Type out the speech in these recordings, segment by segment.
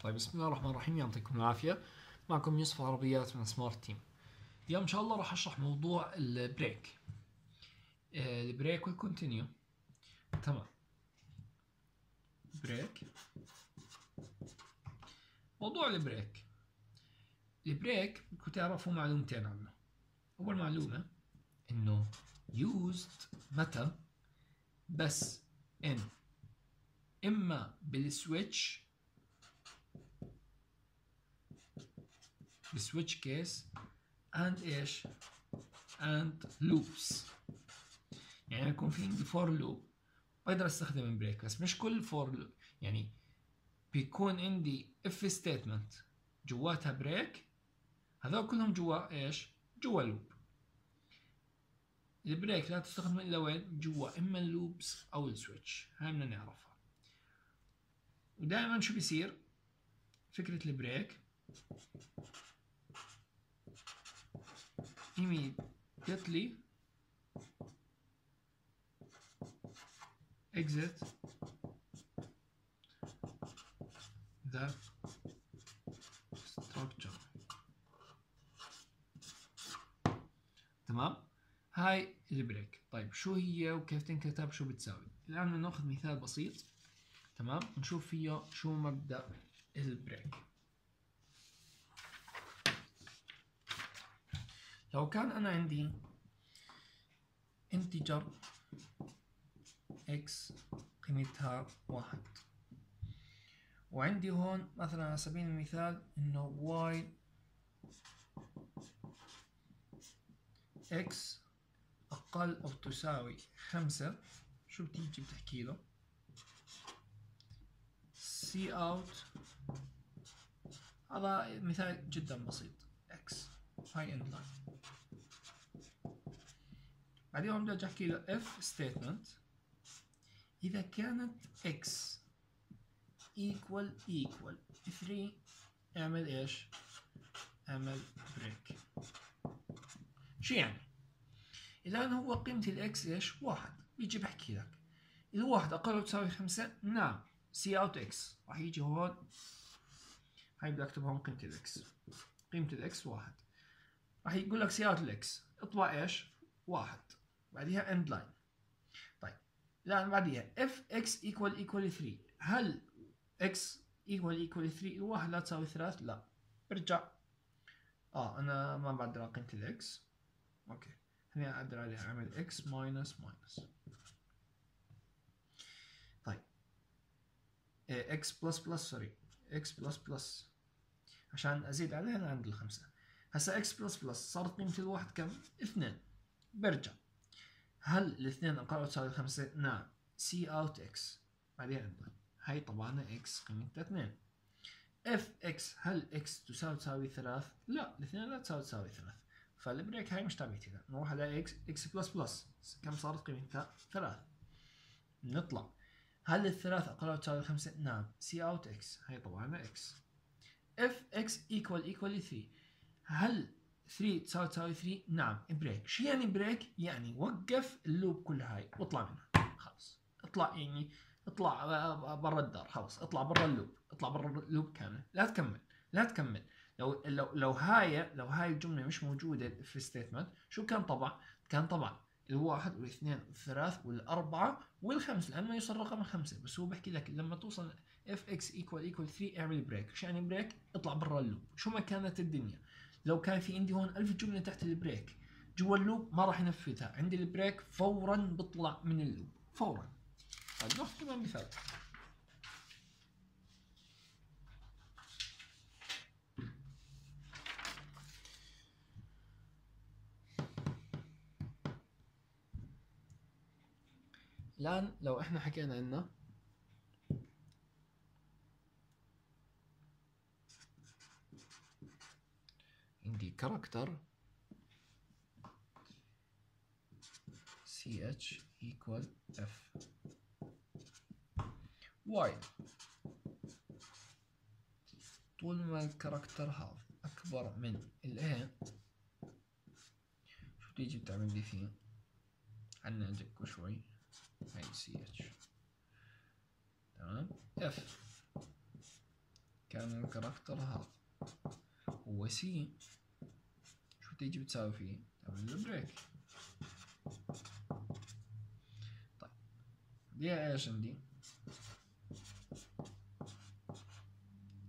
طيب بسم الله الرحمن الرحيم. يعطيكم العافية. معكم يوسف عربيات من Smart Team اليوم إن شاء الله راح أشرح موضوع البريك. آه، البريك والكونتينيو. تمام. بريك. موضوع البريك. البريك بدكم تعرفوا معلومتين عنه. أول معلومة إنه used متى بس إن. إما بال switch ب switch case and إيش and loops. يعني يكون في عندي for loop بقدر أستخدم break بس مش كل for loop يعني بيكون عندي if statement جواتها break هذول كلهم جوا إيش جوا loop ال break لا تستخدم إلا وين؟ جوا إما ال loops أو ال switch هاي بدنا نعرفها. ودائما شو بيصير؟ فكرة ال break immediately exit the structure. تمام؟ هاي ال break طيب شو هي وكيف تنكتب؟ شو بتساوي؟ الآن نأخذ مثال بسيط. تمام؟ ونشوف فيه شو مبدأ ال break لو كان أنا عندي integer x قيمتها واحد. وعندي هون مثلا على سبيل المثال إنه y x أقل أو تساوي خمسة. شو بتيجي بتحكي له؟ cout هذا مثال جدا بسيط. X. هاي end line بعدين بدي احكي له if statement. إذا كانت x equal equal 3 اعمل إيش؟ اعمل break شو يعني؟ الآن هو قيمة ال x إيش؟ واحد. بيجي بحكي لك. إذا واحد أقل أو تساوي خمسة نعم. cout x راح يجي هون. هاي بدي اكتب هون قيمة الاكس قيمة الاكس واحد. راح يقول لك cout ال x اطبع إيش؟ واحد. بعديها end line طيب الآن بعديها if x equal equal 3 هل x equal equal 3 الواحد لا تساوي ثلاث؟ لا. برجع آه أنا ما بعدل قيمة ال x okay. هنا أعدل عليها أعمل x minus minus طيب. x plus plus sorry x plus plus عشان أزيد عليها أنا عند الخمسة. هسا x plus plus صارت قيمة الواحد كم؟ اثنين. برجع. هل الاثنين أقل أو تساوي خمسة؟ نعم. cout x بعدين عندنا هاي طبعا x قيمتها اثنين. if x هل x تساوي تساوي ثلاث؟ لا الاثنين لا تساوي تساوي ثلاث. فال break هاي مش تابعتي نروح على x x plus plus كم صارت قيمتها؟ ثلاث؟ نطلع. هل الثلاث أقل أو تساوي خمسة؟ نعم. سي اوت إكس هاي طبعا إكس if x equal equal 3 هل 3 تساوي تساوي 3 نعم break شو يعني break يعني وقف ال loop كل هاي. واطلع منها. خلاص. اطلع يعني اطلع برا الدار. خلاص. اطلع برا ال loop. اطلع برا ال loop كامل. لا تكمل. لا تكمل. لو لو لو هاي لو هاي الجملة مش موجودة في statement شو كان طبع كان طبع الواحد والاثنين والثلاث والأربعة والخمس لأنه يوصل رقم الخمسة. بس هو بحكي لك لما توصل if x equal equal 3 اعمل break شو يعني break اطلع برا ال loop. شو ما كانت الدنيا. لو كان في عندي هون ألف جملة تحت ال break. جوا ال loop ما راح ينفذها. عندي ال break فورا بطلع من ال loop. فورا. طيب ناخذ كمان مثال. الآن لو إحنا حكينا عنا character ch equal f. While طول ما ال character هذا أكبر من ال A شو تيجي بتعمل لي فيه؟ عنا عندك شوي. هاي ch تمام؟ F. كان ال character هذا هو سي تيجي بتساوي فيه. تعمل له break طيب. دي إيش عندي؟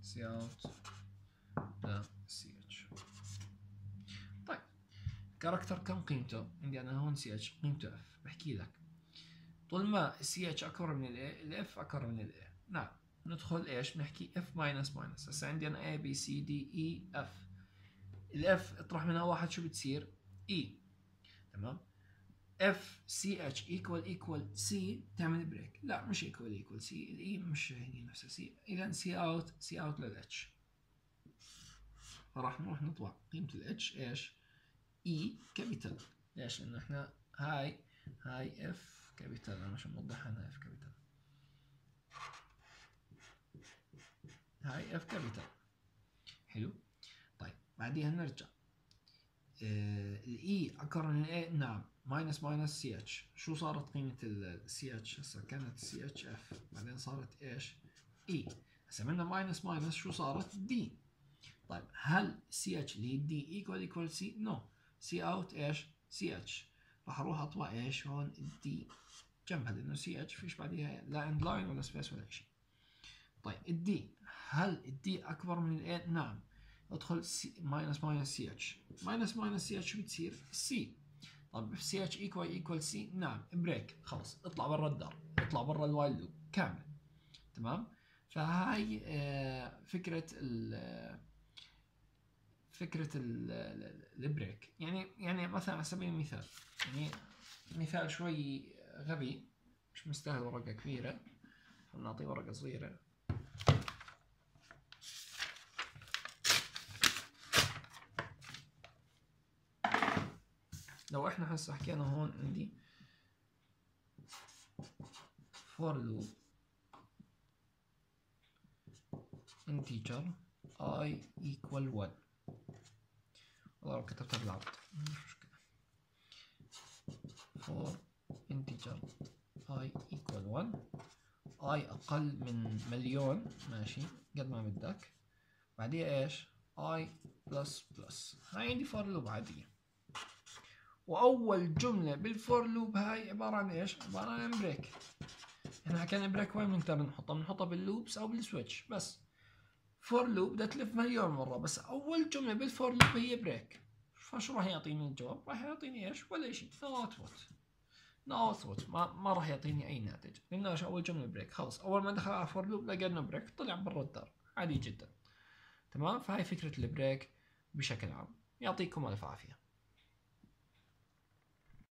cout لا سي اتش طيب. character كم قيمته؟ عندي أنا هون ch قيمته f بحكي لك. طول ما ch أكبر من ال a ال f أكبر من ال a نعم. ندخل إيش؟ بنحكي f minus minus هسه عندي أنا a b c d e f ال f اطرح منها واحد شو بتصير؟ e تمام؟ if ch equal equal c تعمل break لا مش equal equal c ال e مش هي نفسها سي اذا cout cout لل ch فراح نروح نطبع قيمة ال ch إيش؟ e capital ليش؟ لأنه إحنا هاي هاي f capital أنا مش موضحها هنا f capital هاي f capital حلو؟ بعديها نرجع. آه ال e اكبر من ال a نعم minus minus ch شو صارت قيمة السي اتش هسه كانت ch f بعدين صارت إيش؟ e هسه عملنا minus minus شو صارت؟ d طيب هل ch اللي هي d equal equal c no cout إيش؟ سي اتش راح أروح أطبع إيش هون؟ ال d جنبها لأنه سي اتش فيش بعديها لا end line ولا space ولا شيء. طيب ال d هل ال d أكبر من ال a نعم. ادخل c minus minus ch minus minus ch بتصير c طب ch equal equal c نعم break خلص اطلع برا الدار اطلع برا ال while loop كامل تمام فهاي فكرة ال فكرة البريك يعني يعني مثلا على سبيل المثال. يعني مثال شوي غبي. مش مستاهل ورقة كبيرة. نعطيه ورقة صغيرة. لو إحنا هسه حكينا هون عندي for loop integer i equal 1 والله لو كتبتها بالعرض مش مشكلة. for integer i equal 1 i أقل من مليون. ماشي. قد ما بدك بعديها إيش؟ i plus plus هاي عندي for loop عادية. وأول جملة بال for loop هاي عبارة عن إيش؟ عبارة عن break إحنا حكينا break وين بنقدر نحطها بنحطها بال loops أو بال switch. بس for loop بدها تلف مليون مرة. بس أول جملة بال for loop هي break فشو راح يعطيني الجواب؟ راح يعطيني إيش؟ ولا شيء. no output no output ما, ما راح يعطيني أي ناتج. لأنه أول جملة break خلص أول ما دخل على for loop لقى انه break طلع برا الدار. عادي جدا. تمام؟ فهي فكرة ال break بشكل عام. يعطيكم ألف عافية.